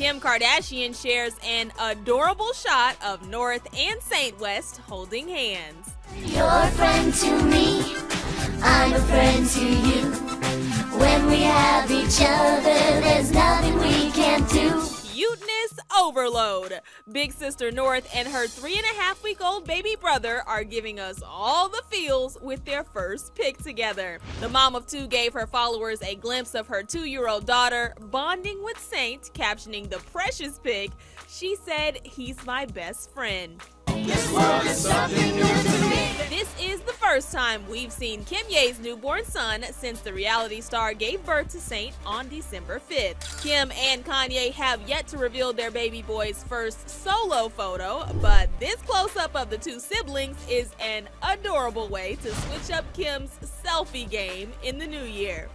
Kim Kardashian shares an adorable shot of North and Saint West holding hands. You're a friend to me, I'm a friend to you. When we have each other, overload. Big sister North and her three and a half week old baby brother are giving us all the feels with their first pic together. The mom of two gave her followers a glimpse of her two year old daughter bonding with Saint, captioning the precious pic. She said, He's my best friend. First time we've seen Kimye's newborn son since the reality star gave birth to Saint on December 5th. Kim and Kanye have yet to reveal their baby boy's first solo photo, but this close up of the two siblings is an adorable way to switch up Kim's selfie game in the new year.